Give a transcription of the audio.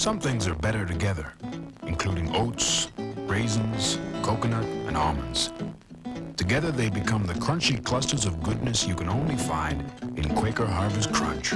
Some things are better together, including oats, raisins, coconut, and almonds. Together they become the crunchy clusters of goodness you can only find in Quaker Harvest Crunch.